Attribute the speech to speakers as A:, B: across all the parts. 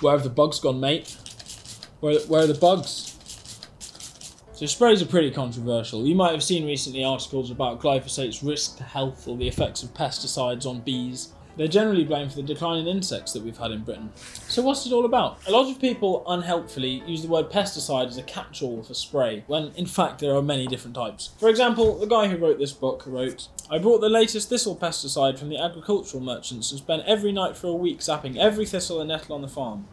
A: Where have the bugs gone, mate? Where, where are the bugs? So sprays are pretty controversial. You might have seen recently articles about glyphosate's risk to health or the effects of pesticides on bees. They're generally blamed for the decline in insects that we've had in Britain. So what's it all about? A lot of people unhelpfully use the word pesticide as a catch-all for spray, when in fact there are many different types. For example, the guy who wrote this book wrote, I brought the latest thistle pesticide from the agricultural merchants and spent every night for a week zapping every thistle and nettle on the farm.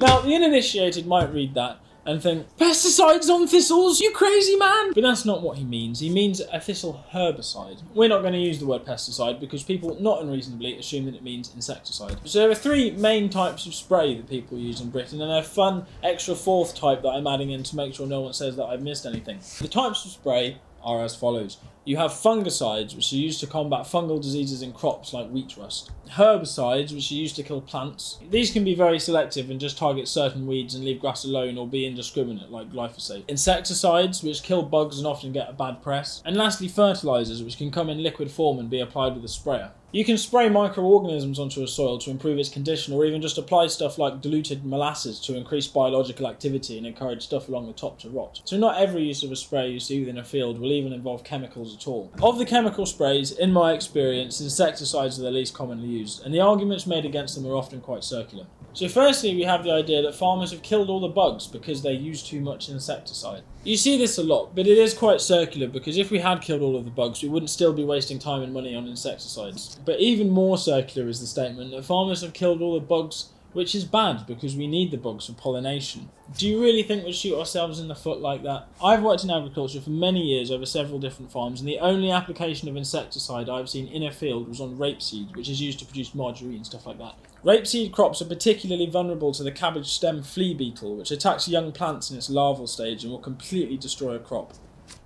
A: Now, the uninitiated might read that and think, pesticides on thistles, you crazy man! But that's not what he means. He means a thistle herbicide. We're not going to use the word pesticide because people, not unreasonably, assume that it means insecticide. So there are three main types of spray that people use in Britain, and a fun extra fourth type that I'm adding in to make sure no one says that I've missed anything. The types of spray are as follows. You have fungicides, which are used to combat fungal diseases in crops like wheat rust. Herbicides, which are used to kill plants. These can be very selective and just target certain weeds and leave grass alone or be indiscriminate, like glyphosate. Insecticides, which kill bugs and often get a bad press. And lastly, fertilizers, which can come in liquid form and be applied with a sprayer. You can spray microorganisms onto a soil to improve its condition, or even just apply stuff like diluted molasses to increase biological activity and encourage stuff along the top to rot. So, not every use of a spray you see within a field will even involve chemicals at all. Of the chemical sprays, in my experience, insecticides are the least commonly used, and the arguments made against them are often quite circular. So, firstly, we have the idea that farmers have killed all the bugs because they use too much insecticide. You see this a lot, but it is quite circular because if we had killed all of the bugs, we wouldn't still be wasting time and money on insecticides. But even more circular is the statement that farmers have killed all the bugs which is bad because we need the bugs for pollination. Do you really think we'd shoot ourselves in the foot like that? I've worked in agriculture for many years over several different farms, and the only application of insecticide I've seen in a field was on rapeseed, which is used to produce margarine and stuff like that. Rapeseed crops are particularly vulnerable to the cabbage stem flea beetle, which attacks young plants in its larval stage and will completely destroy a crop.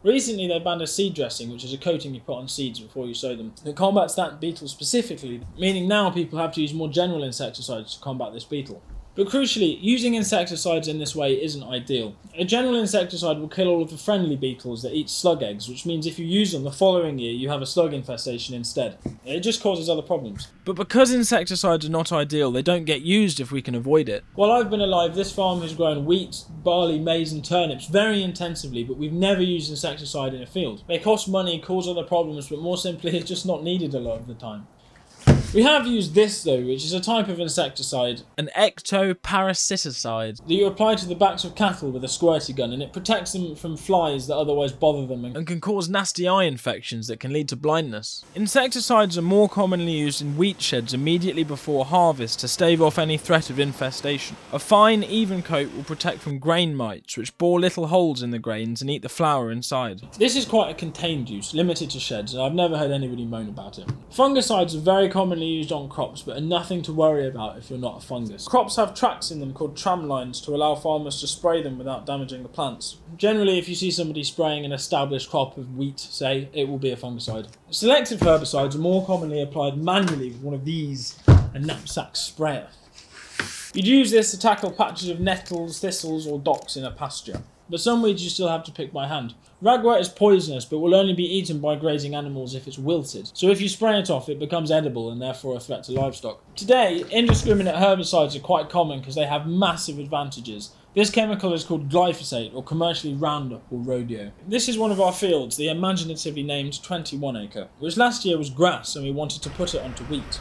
A: Recently, they banned a seed dressing, which is a coating you put on seeds before you sow them, that combats that beetle specifically, meaning now people have to use more general insecticides to combat this beetle. But crucially, using insecticides in this way isn't ideal. A general insecticide will kill all of the friendly beetles that eat slug eggs, which means if you use them the following year, you have a slug infestation instead. It just causes other problems. But because insecticides are not ideal, they don't get used if we can avoid it. While I've been alive, this farm has grown wheat, barley, maize, and turnips very intensively, but we've never used insecticide in a field. They cost money, cause other problems, but more simply, it's just not needed a lot of the time. We have used this though, which is a type of insecticide, an ectoparasiticide, that you apply to the backs of cattle with a squirty gun, and it protects them from flies that otherwise bother them and can cause nasty eye infections that can lead to blindness. Insecticides are more commonly used in wheat sheds immediately before harvest to stave off any threat of infestation. A fine, even coat will protect from grain mites, which bore little holes in the grains and eat the flour inside. This is quite a contained use, limited to sheds, and I've never heard anybody moan about it. Fungicides are very commonly used on crops but are nothing to worry about if you're not a fungus. Crops have tracks in them called tram lines to allow farmers to spray them without damaging the plants. Generally, if you see somebody spraying an established crop of wheat, say, it will be a fungicide. Selective herbicides are more commonly applied manually with one of these, a knapsack sprayer. You'd use this to tackle patches of nettles, thistles, or docks in a pasture. But some weeds you still have to pick by hand. Ragwort is poisonous, but will only be eaten by grazing animals if it's wilted. So if you spray it off, it becomes edible and therefore a threat to livestock. Today, indiscriminate herbicides are quite common because they have massive advantages. This chemical is called glyphosate, or commercially Roundup or Rodeo. This is one of our fields, the imaginatively named 21 acre, which last year was grass and we wanted to put it onto wheat.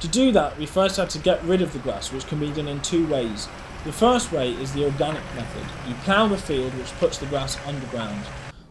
A: To do that, we first had to get rid of the grass, which can be done in two ways. The first way is the organic method. You plough the field, which puts the grass underground.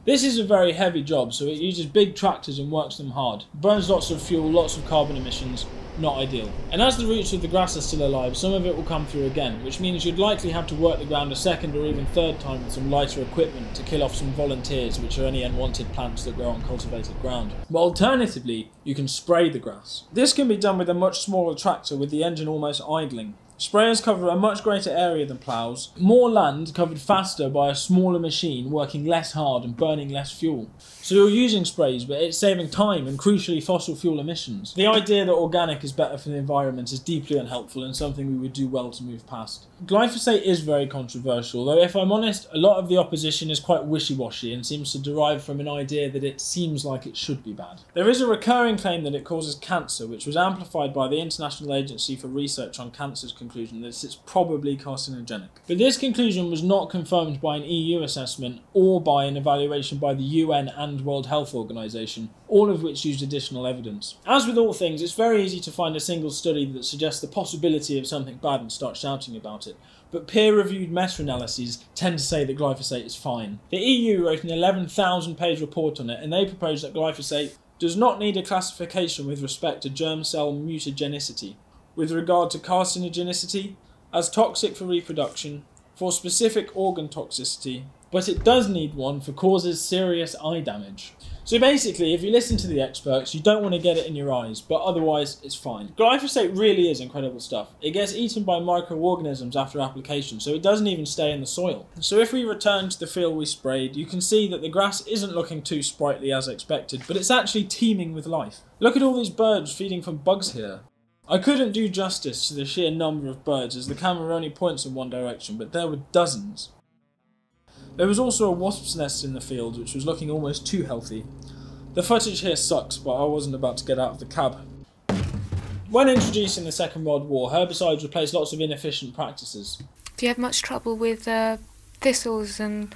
A: This is a very heavy job, so it uses big tractors and works them hard. Burns lots of fuel, lots of carbon emissions, not ideal. And as the roots of the grass are still alive, some of it will come through again, which means you'd likely have to work the ground a second or even third time with some lighter equipment to kill off some volunteers, which are any unwanted plants that grow on cultivated ground. But alternatively, you can spray the grass. This can be done with a much smaller tractor with the engine almost idling. Sprayers cover a much greater area than ploughs, more land covered faster by a smaller machine working less hard and burning less fuel. So you're using sprays, but it's saving time and crucially fossil fuel emissions. The idea that organic is better for the environment is deeply unhelpful and something we would do well to move past. Glyphosate is very controversial, though if I'm honest, a lot of the opposition is quite wishy-washy and seems to derive from an idea that it seems like it should be bad. There is a recurring claim that it causes cancer, which was amplified by the International Agency for Research on Cancer's conclusion that it's probably carcinogenic. But this conclusion was not confirmed by an EU assessment or by an evaluation by the UN and World Health Organization, all of which used additional evidence. As with all things, it's very easy to find a single study that suggests the possibility of something bad and start shouting about it. But peer reviewed meta analyses tend to say that glyphosate is fine. The EU wrote an 11,000 page report on it and they proposed that glyphosate does not need a classification with respect to germ cell mutagenicity, with regard to carcinogenicity, as toxic for reproduction, for specific organ toxicity, but it does need one for causes serious eye damage. So basically, if you listen to the experts, you don't want to get it in your eyes, but otherwise it's fine. Glyphosate really is incredible stuff. It gets eaten by microorganisms after application, so it doesn't even stay in the soil. So if we return to the field we sprayed, you can see that the grass isn't looking too sprightly as expected, but it's actually teeming with life. Look at all these birds feeding from bugs here. I couldn't do justice to the sheer number of birds as the camera only points in one direction, but there were dozens. There was also a wasp's nest in the field, which was looking almost too healthy. The footage here sucks, but I wasn't about to get out of the cab. When introducing the Second World War, herbicides replaced lots of inefficient practices.
B: Do you have much trouble with uh, thistles and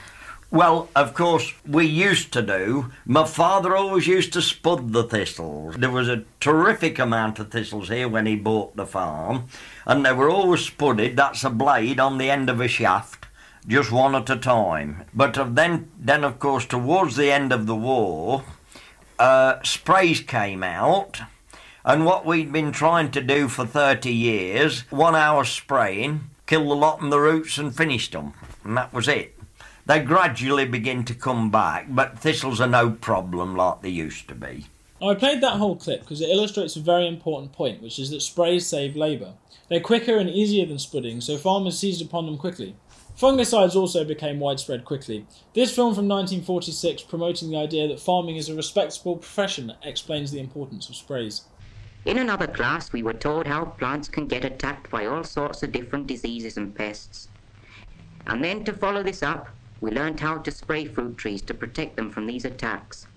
C: Well, of course, we used to do. My father always used to spud the thistles. There was a terrific amount of thistles here when he bought the farm, and they were always spudded. That's a blade on the end of a shaft, just one at a time. But then, then of course, towards the end of the war, uh, sprays came out. And what we'd been trying to do for 30 years, one hour spraying, kill the lot and the roots and finished them. And that was it. They gradually begin to come back, but thistles are no problem like they used to be.
A: I played that whole clip because it illustrates a very important point, which is that sprays save labour. They're quicker and easier than spudding, so farmers seized upon them quickly. Fungicides also became widespread quickly. This film from 1946, promoting the idea that farming is a respectable profession, explains the importance of sprays.
D: In another class, we were told how plants can get attacked by all sorts of different diseases and pests. And then to follow this up, we learned how to spray fruit trees to protect them from these attacks.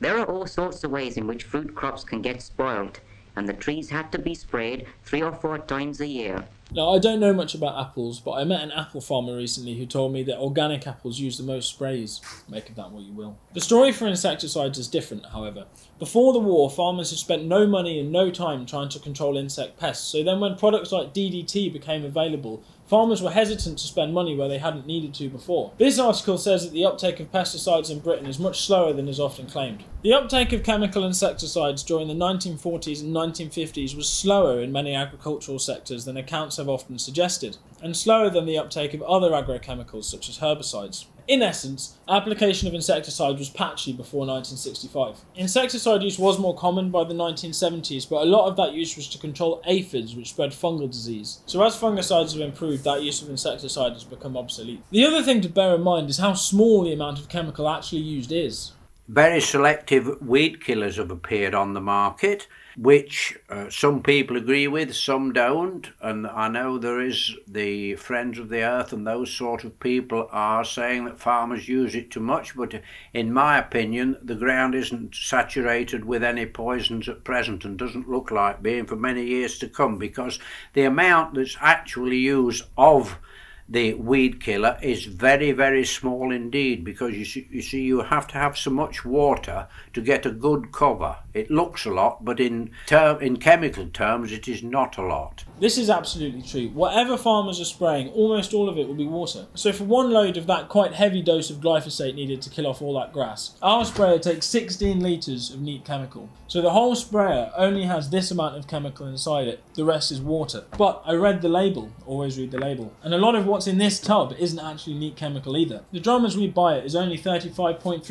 D: There are all sorts of ways in which fruit crops can get spoiled, and the trees had to be sprayed three or four times a year.
A: Now, I don't know much about apples, but I met an apple farmer recently who told me that organic apples use the most sprays. Make of that what you will. The story for insecticides is different, however. Before the war, farmers had spent no money and no time trying to control insect pests, so then when products like DDT became available, farmers were hesitant to spend money where they hadn't needed to before. This article says that the uptake of pesticides in Britain is much slower than is often claimed. The uptake of chemical insecticides during the 1940s and 1950s was slower in many agricultural sectors than accounts have often suggested, and slower than the uptake of other agrochemicals such as herbicides. In essence, application of insecticides was patchy before 1965. Insecticide use was more common by the 1970s, but a lot of that use was to control aphids, which spread fungal disease. So as fungicides have improved, that use of insecticide has become obsolete. The other thing to bear in mind is how small the amount of chemical actually used is.
E: Very selective weed killers have appeared on the market, which uh, some people agree with, some don't. And I know there is the Friends of the Earth and those sort of people are saying that farmers use it too much. But in my opinion, the ground isn't saturated with any poisons at present and doesn't look like being for many years to come because the amount that's actually used of the weed killer is very very small indeed because you see, you see you have to have so much water to get a good cover it looks a lot but in term in chemical terms it is not a lot
A: This is absolutely true. Whatever farmers are spraying, almost all of it will be water. So for one load of that quite heavy dose of glyphosate needed to kill off all that grass, our sprayer takes 16 litres of neat chemical. So the whole sprayer only has this amount of chemical inside it, the rest is water. But I read the label, always read the label, and a lot of what's in this tub isn't actually neat chemical either. The drum as we buy it is only 35.3%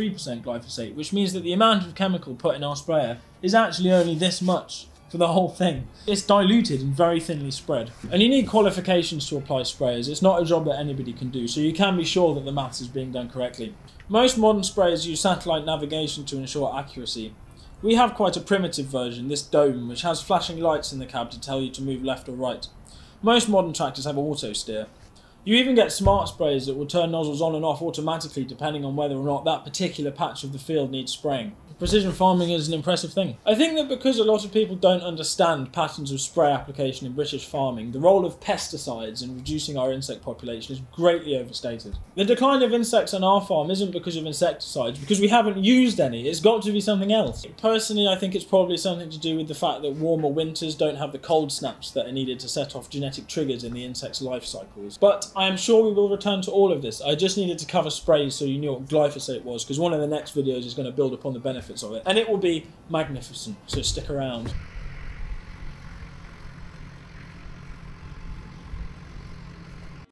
A: glyphosate, which means that the amount of chemical put in our sprayer is actually only this much for the whole thing. It's diluted and very thinly spread. And you need qualifications to apply sprayers. It's not a job that anybody can do, so you can be sure that the maths is being done correctly. Most modern sprayers use satellite navigation to ensure accuracy. We have quite a primitive version, this dome, which has flashing lights in the cab to tell you to move left or right. Most modern tractors have auto steer. You even get smart sprayers that will turn nozzles on and off automatically depending on whether or not that particular patch of the field needs spraying. Precision farming is an impressive thing. I think that because a lot of people don't understand patterns of spray application in British farming, the role of pesticides in reducing our insect population is greatly overstated. The decline of insects on our farm isn't because of insecticides, because we haven't used any. It's got to be something else. Personally, I think it's probably something to do with the fact that warmer winters don't have the cold snaps that are needed to set off genetic triggers in the insect's life cycles. But I am sure we will return to all of this. I just needed to cover sprays so you knew what glyphosate was, because one of the next videos is going to build upon the benefits of it, and it will be magnificent. So stick around.